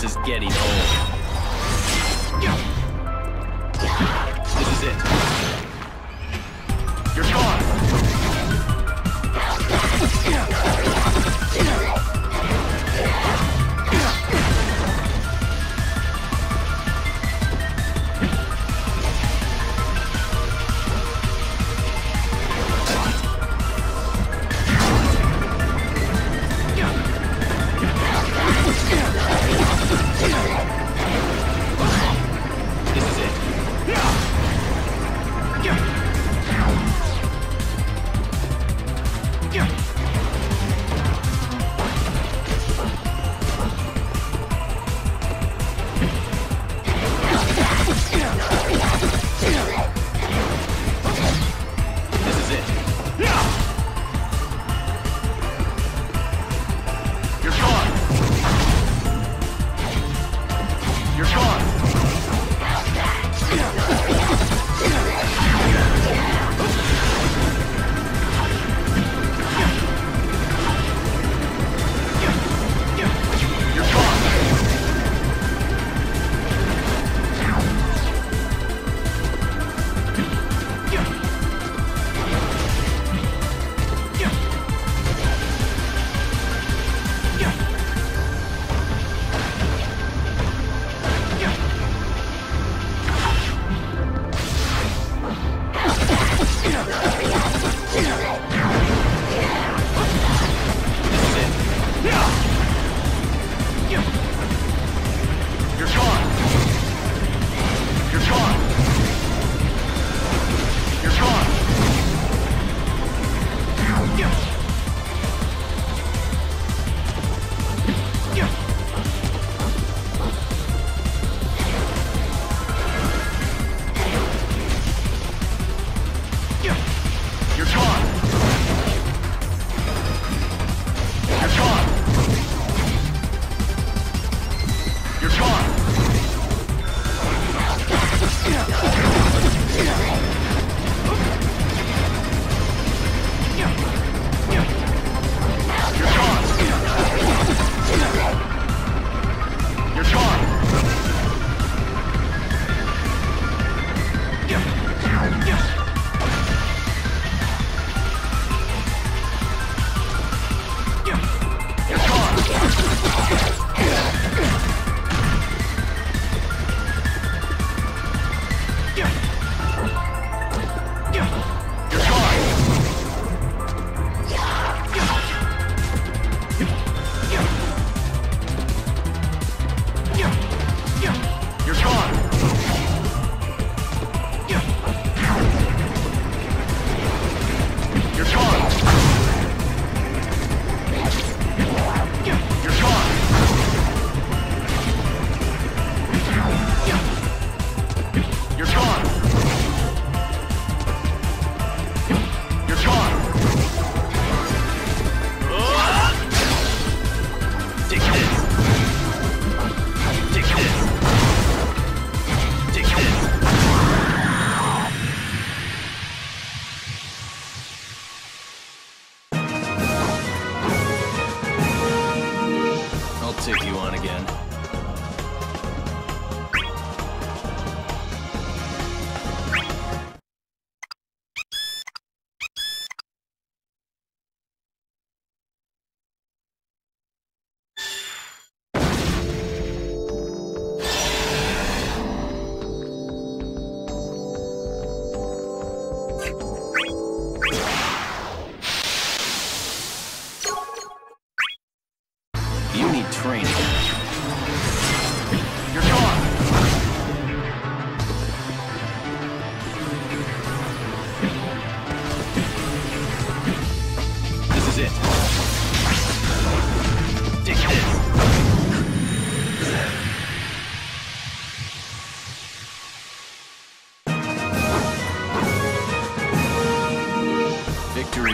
This is getting old.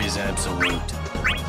Is absolute.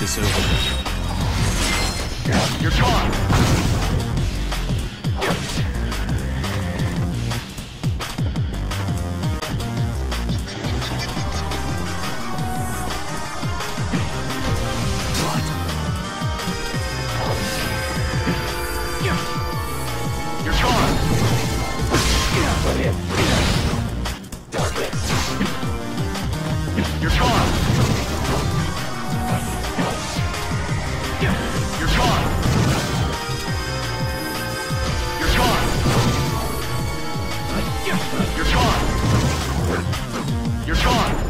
This over. You're gone. You're gone. You're gone.